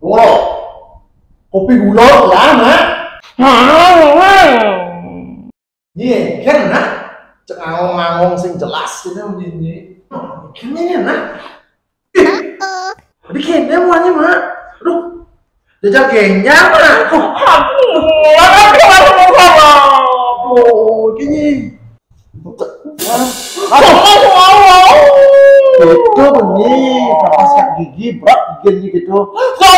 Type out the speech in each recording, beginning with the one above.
Wow. Kopi gula ya mak. Iya, kan nak. Cek ngawang-ngawang sing jelas ini ini. Kan ini nak. Di kene muanya mak. Aduh. Jajak gengnya mak. Oh, gini. Itu bunyi kapas gigi berat gigi gitu. Ya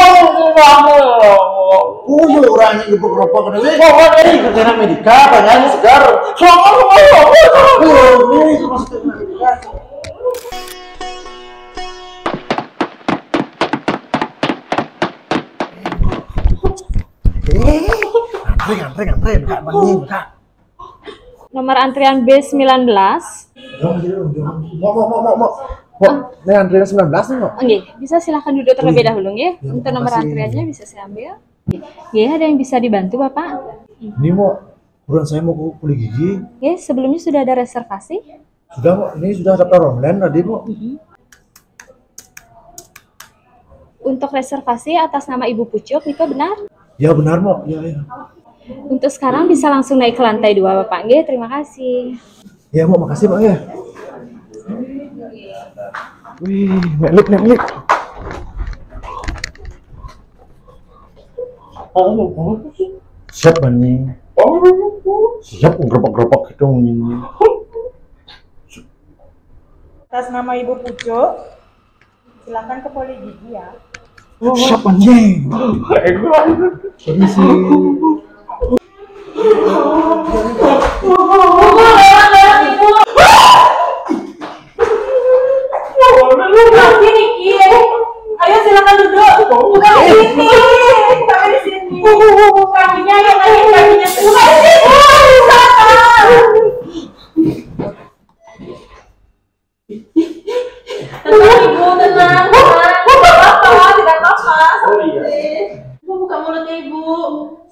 orangnya gebuk-gebuk kan ini. Ini kerjaan Amerika, banyak segar. Ini masuk ke Amerika. Eh, antri, antri, antri, buka bunyi, buka. Nomor antrian B19. Jom, jom, jom. Mau, mau, mau, mau, Mau, ini antrian 19 nih, mau. Oke, bisa silahkan duduk terlebih dahulu ya. Ya, Untuk nomor antriannya bisa saya ambil. Ya, ada yang bisa dibantu Bapak? Ini mau, buruan saya mau ku- kulit gigi. Ya, sebelumnya sudah ada reservasi? Sudah, mau. Ini sudah daftar online tadi, mau. Untuk reservasi atas nama Ibu Pucuk, Niko benar? Ya benar, mau. Ya, ya. Untuk sekarang bisa langsung naik ke lantai dua Bapak. Nggih, terima kasih. Ya, mau makasih, Pak ya. Wih, nelik, nelik. Siap, Bani. Siap, gerobak-gerobak gitu. ini. atas nama Ibu Pucuk, silakan ke poli gigi ya. Siap, Bani. Permisi. Bukan di sini. Bukan di sini. Kakinya yang lain kakinya. Bukan di sini. Tenang ibu, tenang. Tidak apa-apa, tidak apa-apa. Ibu buka mulutnya ibu.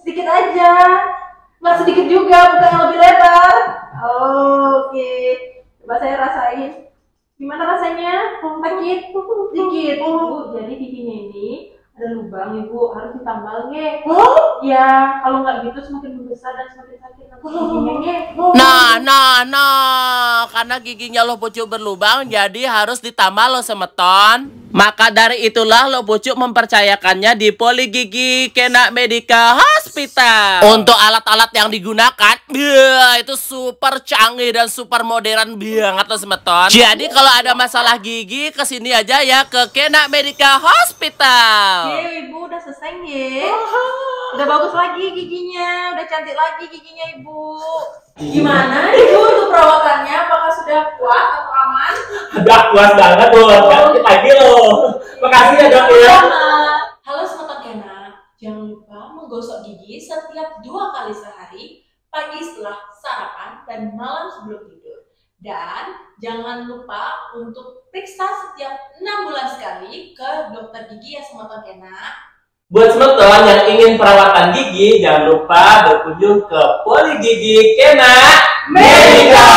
Sedikit aja. Nggak sedikit juga, bukan yang lebih lebar. Oh, Oke. Coba saya rasain. Gimana rasanya? Sakit? Sedikit. Bu, jadi giginya ini lubang ibu harus ditambal nge. Oh? Ya, kalau nggak gitu semakin membesar dan semakin sakit nanti giginya nge. Nah, nah, nah, karena giginya lo pucuk berlubang, jadi harus ditambah lo semeton. Maka dari itulah lo pucuk mempercayakannya di Poli Gigi Kena Medica Hospital. Untuk alat-alat yang digunakan, ya, itu super canggih dan super modern banget lo semeton. Jadi kalau ada masalah gigi, ke sini aja ya ke Kena Medica Hospital. Ye, ibu udah selesai nge. Udah bagus lagi giginya, udah cantik lagi giginya ibu. Gimana ibu untuk perawatannya? Apakah sudah kuat atau aman? Udah puas banget tuh, sakit lagi loh. Makasih ya dok ya. Jangan lupa menggosok gigi setiap dua kali sehari, pagi setelah sarapan dan malam sebelum tidur. Dan jangan lupa untuk periksa setiap enam bulan sekali ke dokter gigi ya Sobat Kena. Buat semeton yang ingin perawatan gigi, jangan lupa berkunjung ke Poli Gigi Kena Medica.